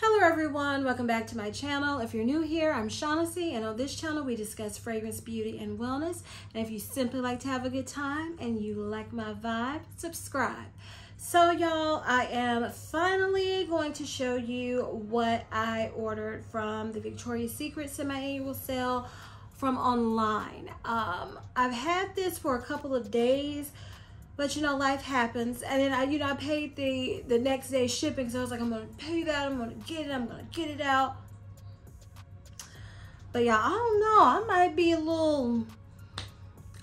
Hello everyone, welcome back to my channel. If you're new here, I'm Shaughnessy and on this channel we discuss fragrance, beauty, and wellness. And if you simply like to have a good time and you like my vibe, subscribe. So y'all, I am finally going to show you what I ordered from the Victoria's Secret semi-annual sale from online. Um, I've had this for a couple of days, but you know, life happens. And then I, you know, I paid the, the next day shipping. So I was like, I'm to pay that. I'm to get it. I'm to get it out. But yeah, I don't know. I might be a little,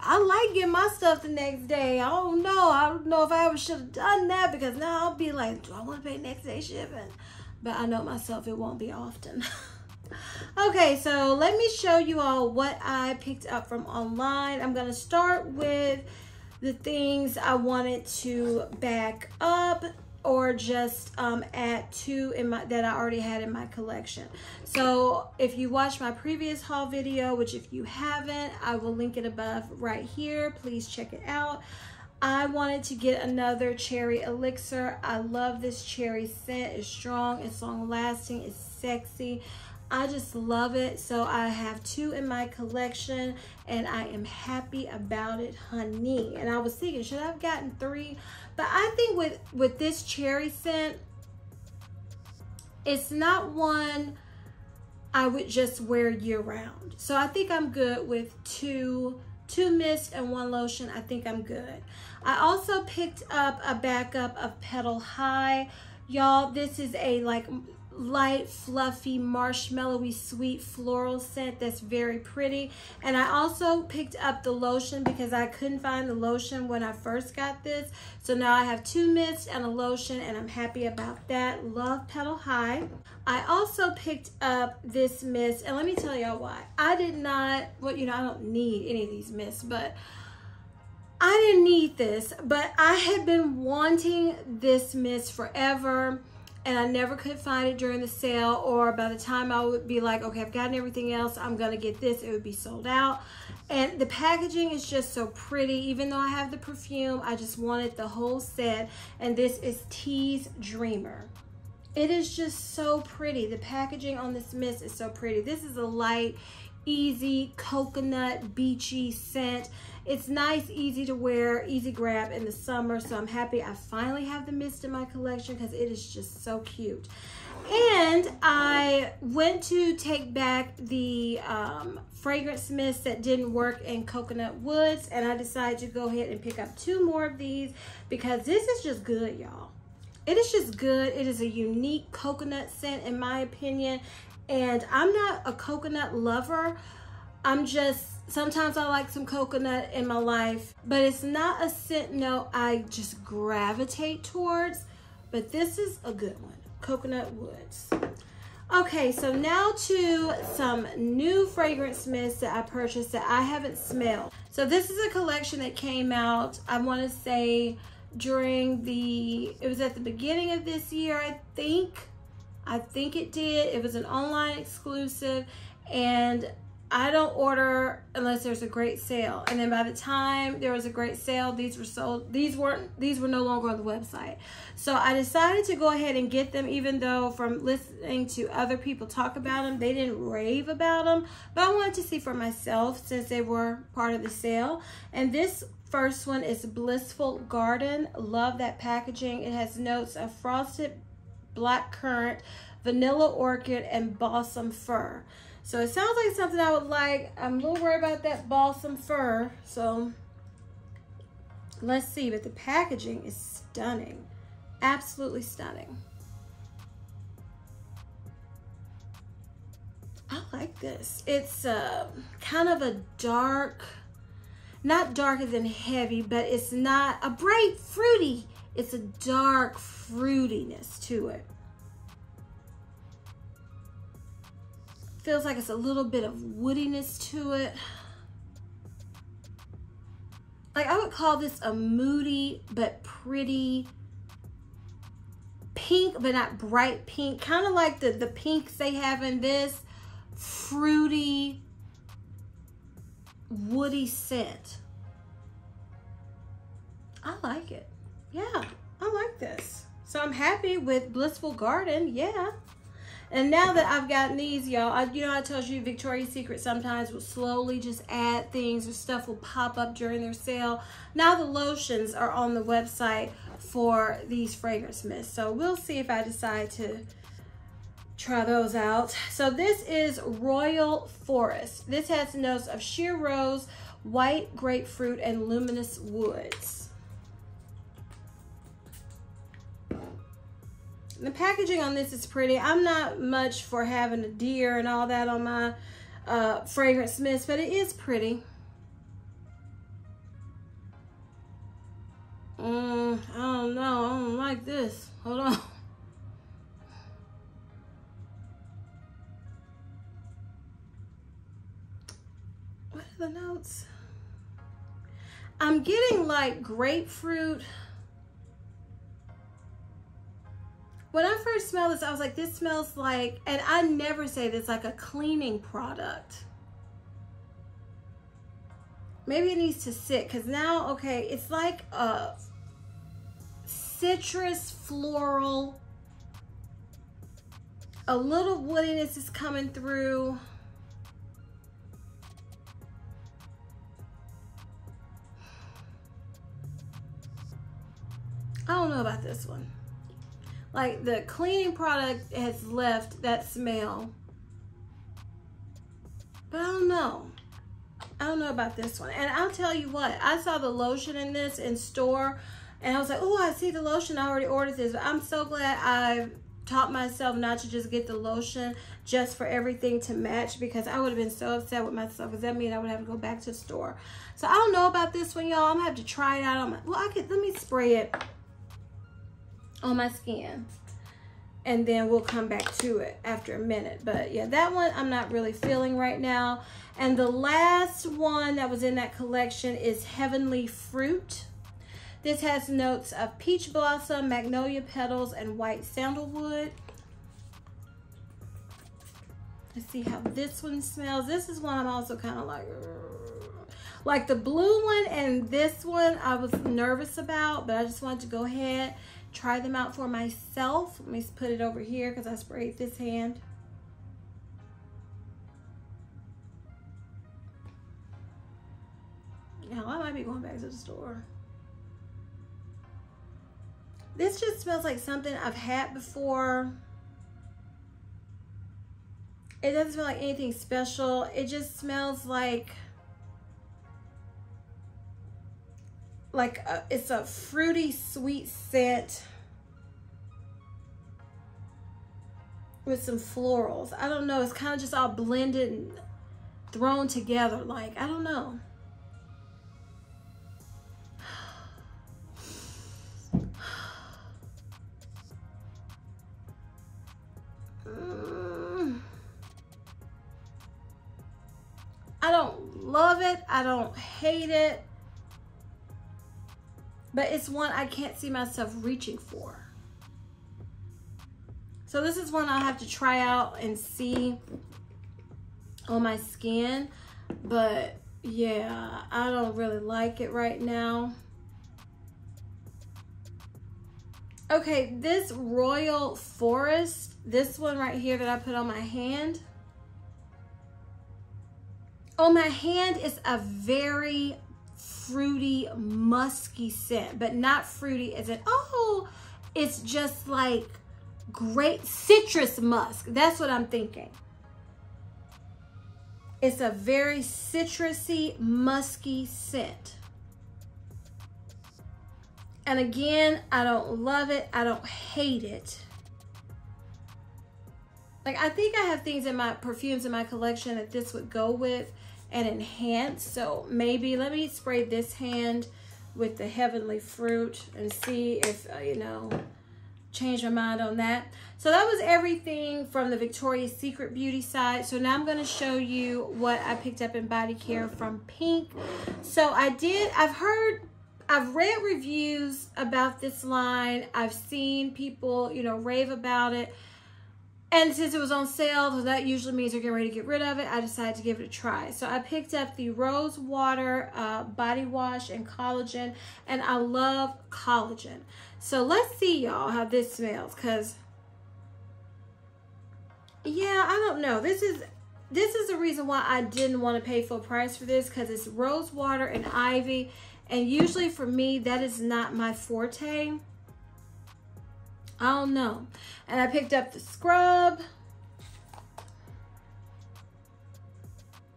I like getting my stuff the next day. I don't know. I don't know if I ever should have done that because now I'll be like, do I want to pay next day shipping? But I know myself, it won't be often. okay, so let me show you all what I picked up from online. I'm going to start with the things I wanted to back up or just um, add to in my that I already had in my collection. So if you watched my previous haul video, which if you haven't, I will link it above right here. Please check it out. I wanted to get another cherry elixir. I love this cherry scent. It's strong, it's long lasting, it's sexy. I just love it. So I have two in my collection and I am happy about it, honey. And I was thinking, should I have gotten three? But I think with, with this cherry scent, it's not one I would just wear year round. So I think I'm good with two, two mist and one lotion. I think I'm good. I also picked up a backup of Petal High. Y'all, this is a like light, fluffy, marshmallowy, sweet floral scent that's very pretty. And I also picked up the lotion because I couldn't find the lotion when I first got this. So now I have two mists and a lotion and I'm happy about that. Love Petal High. I also picked up this mist and let me tell y'all why. I did not, well, you know, I don't need any of these mists, but I didn't need this, but I had been wanting this mist forever and I never could find it during the sale or by the time I would be like, okay, I've gotten everything else, I'm gonna get this, it would be sold out. And the packaging is just so pretty. Even though I have the perfume, I just wanted the whole set. And this is Tease Dreamer. It is just so pretty. The packaging on this mist is so pretty. This is a light, easy coconut beachy scent. It's nice, easy to wear, easy grab in the summer. So I'm happy I finally have the mist in my collection because it is just so cute. And I went to take back the um, fragrance mist that didn't work in Coconut Woods. And I decided to go ahead and pick up two more of these because this is just good, y'all. It is just good. It is a unique coconut scent in my opinion. And I'm not a coconut lover. I'm just Sometimes I like some coconut in my life, but it's not a scent note I just gravitate towards, but this is a good one, Coconut Woods. Okay, so now to some new fragrance mists that I purchased that I haven't smelled. So this is a collection that came out, I wanna say during the, it was at the beginning of this year, I think. I think it did. It was an online exclusive and I don't order unless there's a great sale. And then by the time there was a great sale, these were sold. These weren't. These were no longer on the website. So I decided to go ahead and get them, even though from listening to other people talk about them, they didn't rave about them. But I wanted to see for myself since they were part of the sale. And this first one is Blissful Garden. Love that packaging. It has notes of frosted black currant, vanilla orchid, and balsam fir. So it sounds like something I would like. I'm a little worried about that balsam fir. So let's see. But the packaging is stunning. Absolutely stunning. I like this. It's uh, kind of a dark, not darker than heavy, but it's not a bright fruity. It's a dark fruitiness to it. Feels like it's a little bit of woodiness to it. Like I would call this a moody but pretty pink, but not bright pink. Kind of like the, the pinks they have in this fruity, woody scent. I like it. Yeah, I like this. So I'm happy with Blissful Garden. Yeah. And now that I've gotten these, y'all, I, you know, I told you Victoria's Secret sometimes will slowly just add things or stuff will pop up during their sale. Now the lotions are on the website for these fragrance mists. So we'll see if I decide to try those out. So this is Royal Forest. This has notes of sheer rose, white grapefruit, and luminous woods. The packaging on this is pretty. I'm not much for having a deer and all that on my uh, fragrance mist, but it is pretty. Mm, I don't know. I don't like this. Hold on. What are the notes? I'm getting like grapefruit. When I first smelled this, I was like, this smells like, and I never say this, like a cleaning product. Maybe it needs to sit because now, okay, it's like a citrus floral. A little woodiness is coming through. I don't know about this one. Like the cleaning product has left that smell. But I don't know. I don't know about this one. And I'll tell you what, I saw the lotion in this in store and I was like, oh, I see the lotion. I already ordered this. But I'm so glad I taught myself not to just get the lotion just for everything to match because I would have been so upset with myself because that means I would have to go back to the store. So I don't know about this one, y'all. I'm gonna have to try it out on my, well, I could, let me spray it on my skin and then we'll come back to it after a minute. But yeah, that one I'm not really feeling right now. And the last one that was in that collection is Heavenly Fruit. This has notes of peach blossom, magnolia petals, and white sandalwood. Let's see how this one smells. This is one I'm also kind of like, like the blue one and this one I was nervous about, but I just wanted to go ahead try them out for myself. Let me put it over here because I sprayed this hand. Yeah, I might be going back to the store. This just smells like something I've had before. It doesn't smell like anything special. It just smells like like a, it's a fruity sweet scent with some florals. I don't know. It's kind of just all blended and thrown together. Like, I don't know. I don't love it. I don't hate it but it's one I can't see myself reaching for. So this is one I'll have to try out and see on my skin. But yeah, I don't really like it right now. Okay, this Royal Forest, this one right here that I put on my hand. On my hand is a very fruity, musky scent, but not fruity as in, oh, it's just like great citrus musk. That's what I'm thinking. It's a very citrusy, musky scent. And again, I don't love it. I don't hate it. Like, I think I have things in my perfumes in my collection that this would go with and enhance. So maybe let me spray this hand with the heavenly fruit and see if, uh, you know, change my mind on that. So that was everything from the Victoria's Secret beauty side. So now I'm going to show you what I picked up in body care from Pink. So I did, I've heard, I've read reviews about this line. I've seen people, you know, rave about it. And since it was on sale, so that usually means you're getting ready to get rid of it, I decided to give it a try. So I picked up the Rose Water uh, Body Wash and Collagen, and I love collagen. So let's see, y'all, how this smells, because yeah, I don't know. This is this is the reason why I didn't want to pay full price for this because it's rose water and ivy. And usually for me, that is not my forte. I don't know. And I picked up the scrub.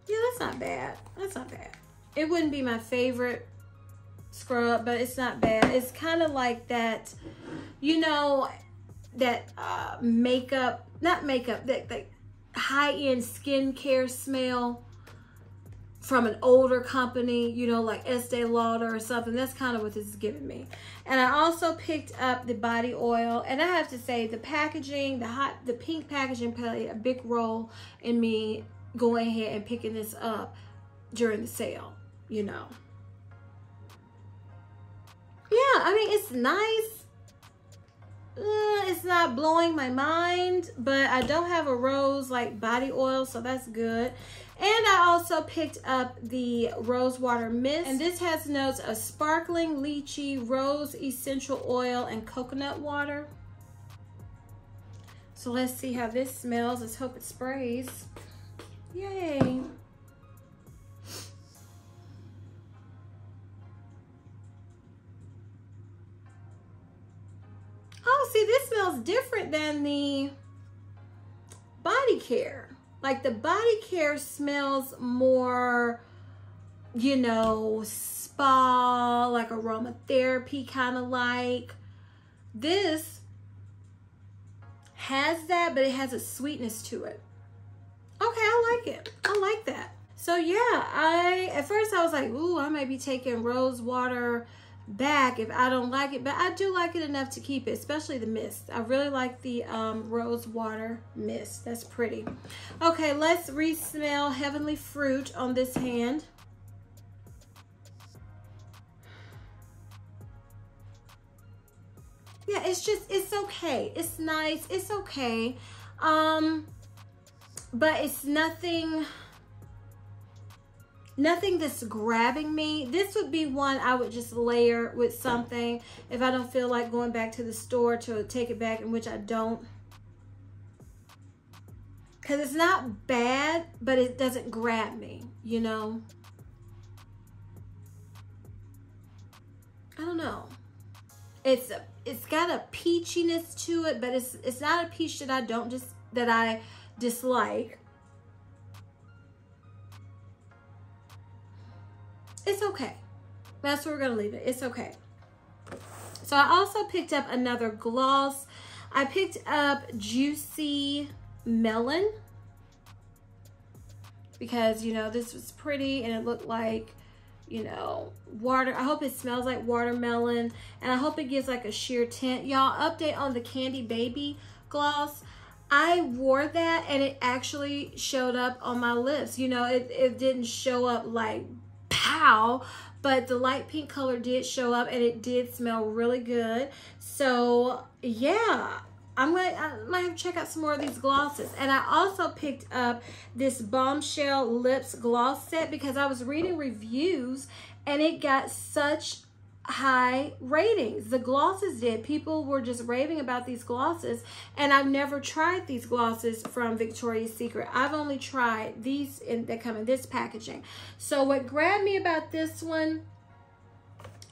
Yeah, that's not bad. That's not bad. It wouldn't be my favorite scrub, but it's not bad. It's kind of like that, you know, that uh, makeup, not makeup, that, that high-end skincare smell from an older company, you know, like Estee Lauder or something. That's kind of what this is giving me. And I also picked up the body oil. And I have to say, the packaging, the hot, the pink packaging played a big role in me going ahead and picking this up during the sale, you know. Yeah, I mean, it's nice. It's not blowing my mind, but I don't have a rose like body oil, so that's good. And I also picked up the Rose Water Mist. And this has notes of sparkling lychee, rose essential oil, and coconut water. So let's see how this smells. Let's hope it sprays. Yay. Different than the body care. Like the body care smells more, you know, spa, like aromatherapy kind of like. This has that, but it has a sweetness to it. Okay, I like it. I like that. So yeah, I at first I was like, ooh, I might be taking rose water back if I don't like it, but I do like it enough to keep it, especially the mist. I really like the um, rose water mist. That's pretty. Okay, let's re-smell Heavenly Fruit on this hand. Yeah, it's just, it's okay. It's nice. It's okay. Um, but it's nothing nothing that's grabbing me. This would be one I would just layer with something if I don't feel like going back to the store to take it back, in which I don't. Because it's not bad, but it doesn't grab me, you know? I don't know. It's a, it's got a peachiness to it, but it's it's not a peach that I don't just that I dislike. It's okay. That's where we're to leave it. It's okay. So I also picked up another gloss. I picked up Juicy Melon because, you know, this was pretty and it looked like, you know, water. I hope it smells like watermelon and I hope it gives like a sheer tint. Y'all, update on the Candy Baby gloss. I wore that and it actually showed up on my lips. You know, it, it didn't show up like pow, but the light pink color did show up and it did smell really good. So yeah, I'm gonna, I might have to check out some more of these glosses. And I also picked up this Bombshell Lips Gloss Set because I was reading reviews and it got such high ratings. The glosses did. People were just raving about these glosses. And I've never tried these glosses from Victoria's Secret. I've only tried these in, that come in this packaging. So what grabbed me about this one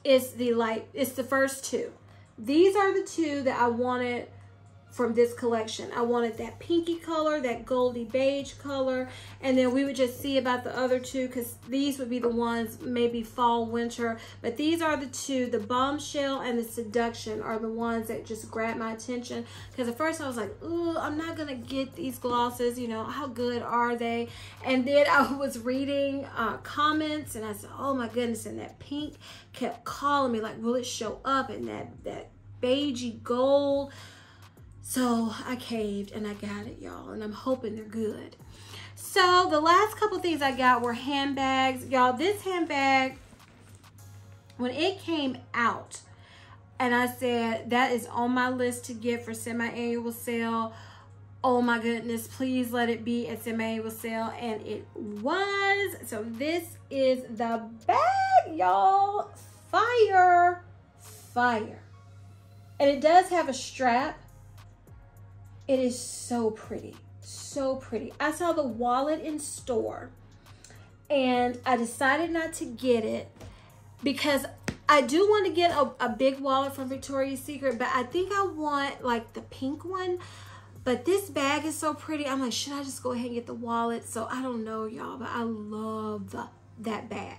is the light. It's the first two. These are the two that I wanted from this collection. I wanted that pinky color, that goldy beige color, and then we would just see about the other two because these would be the ones maybe fall, winter, but these are the two, the bombshell and the seduction are the ones that just grabbed my attention because at first I was like, oh, I'm not to get these glosses, you know, how good are they? And then I was reading uh, comments and I said, oh my goodness, and that pink kept calling me like, will it show up? And that, that beigey gold, so I caved and I got it, y'all, and I'm hoping they're good. So the last couple things I got were handbags. Y'all, this handbag, when it came out, and I said, that is on my list to get for semi-annual sale. Oh my goodness, please let it be a semi-annual sale. And it was. So this is the bag, y'all. Fire. Fire. And it does have a strap it is so pretty. So pretty. I saw the wallet in store and I decided not to get it because I do want to get a, a big wallet from Victoria's Secret, but I think I want like the pink one. But this bag is so pretty. I'm like, should I just go ahead and get the wallet? So I don't know, y'all, but I love that bag.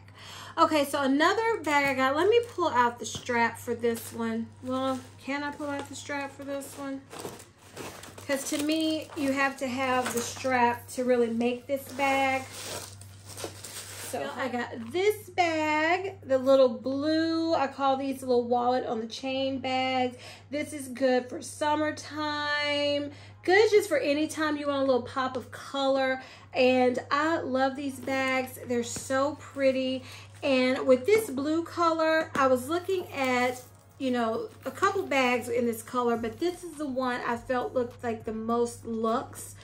Okay, so another bag I got. Let me pull out the strap for this one. Well, can I pull out the strap for this one? Because to me, you have to have the strap to really make this bag. So I got this bag, the little blue, I call these little wallet on the chain bags. This is good for summertime. Good just for any time you want a little pop of color. And I love these bags. They're so pretty. And with this blue color, I was looking at, you know, a couple bags in this color, but this is the one I felt looked like the most looks,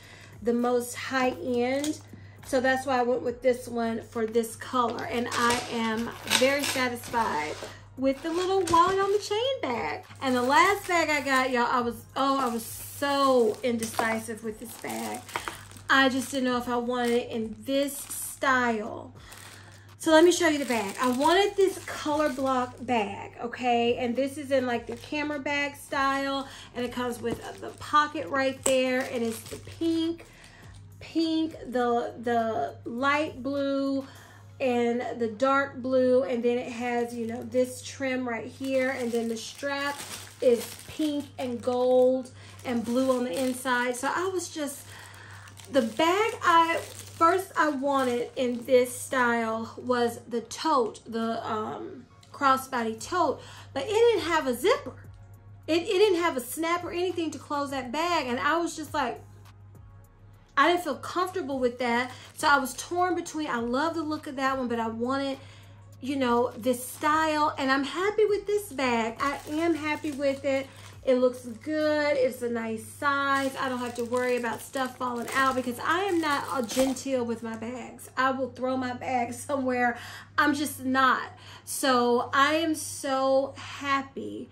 the most high end. So that's why I went with this one for this color. And I am very satisfied with the little wallet on the chain bag. And the last bag I got, y'all, I was, oh, I was so indecisive with this bag. I just didn't know if I wanted it in this style. So let me show you the bag. I wanted this color block bag, okay? And this is in like the camera bag style. And it comes with the pocket right there. And it's the pink pink, the, the light blue, and the dark blue. And then it has, you know, this trim right here. And then the strap is pink and gold and blue on the inside. So I was just, the bag I, first I wanted in this style was the tote, the um, crossbody tote, but it didn't have a zipper. It, it didn't have a snap or anything to close that bag. And I was just like, I didn't feel comfortable with that. So I was torn between, I love the look of that one, but I wanted, you know, this style. And I'm happy with this bag. I am happy with it. It looks good. It's a nice size. I don't have to worry about stuff falling out because I am not a genteel with my bags. I will throw my bag somewhere. I'm just not. So I am so happy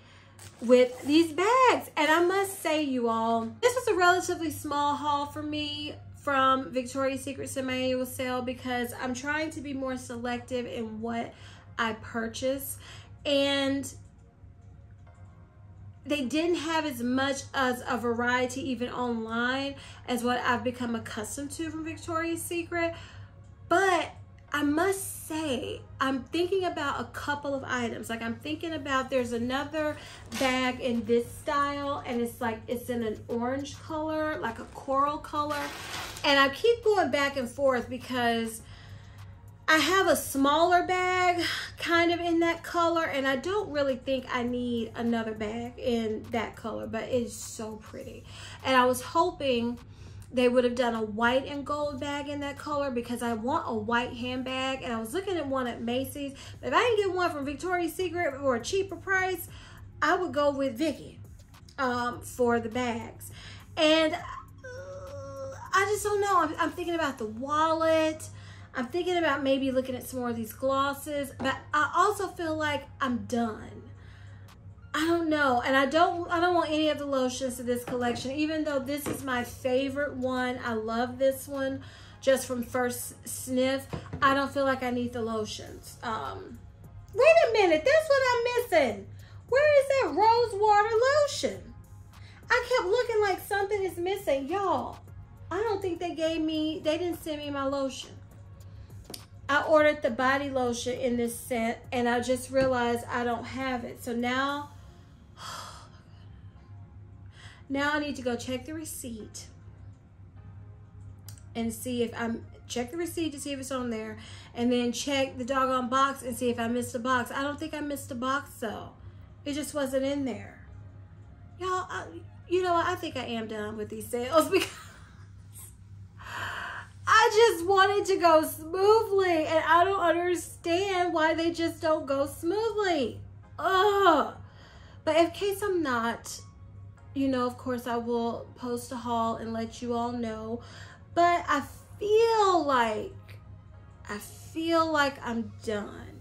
with these bags. And I must say, you all, this was a relatively small haul for me from Victoria's Secret semi-annual sale because I'm trying to be more selective in what I purchase. And they didn't have as much as a variety even online as what I've become accustomed to from Victoria's Secret. But I must say, I'm thinking about a couple of items. Like I'm thinking about, there's another bag in this style and it's like, it's in an orange color, like a coral color. And I keep going back and forth because I have a smaller bag kind of in that color and I don't really think I need another bag in that color, but it's so pretty. And I was hoping they would have done a white and gold bag in that color because I want a white handbag. And I was looking at one at Macy's. But if I can get one from Victoria's Secret for a cheaper price, I would go with Vicky um, for the bags. And uh, I just don't know. I'm, I'm thinking about the wallet. I'm thinking about maybe looking at some more of these glosses. But I also feel like I'm done. I don't know. And I don't I don't want any of the lotions in this collection, even though this is my favorite one. I love this one just from first sniff. I don't feel like I need the lotions. Um, wait a minute, that's what I'm missing. Where is that rose water lotion? I kept looking like something is missing. Y'all, I don't think they gave me, they didn't send me my lotion. I ordered the body lotion in this set and I just realized I don't have it. So now now I need to go check the receipt and see if I'm check the receipt to see if it's on there and then check the doggone box and see if I missed a box. I don't think I missed a box though. It just wasn't in there. Y'all, you know what? I think I am done with these sales because I just wanted to go smoothly and I don't understand why they just don't go smoothly. Ugh. But in case I'm not you know, of course, I will post a haul and let you all know. But I feel like, I feel like I'm done.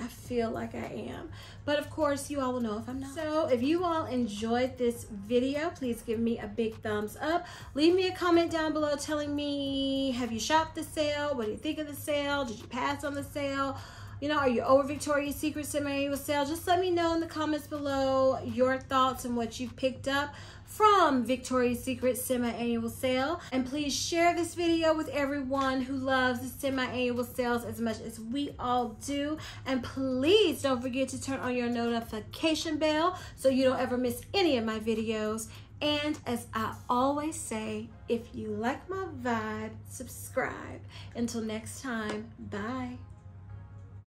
I feel like I am. But of course, you all will know if I'm not. So if you all enjoyed this video, please give me a big thumbs up. Leave me a comment down below telling me, have you shopped the sale? What do you think of the sale? Did you pass on the sale? You know, are you over Victoria's Secret semi-annual sale? Just let me know in the comments below your thoughts and what you've picked up from Victoria's Secret semi-annual sale. And please share this video with everyone who loves the semi-annual sales as much as we all do. And please don't forget to turn on your notification bell so you don't ever miss any of my videos. And as I always say, if you like my vibe, subscribe. Until next time, bye.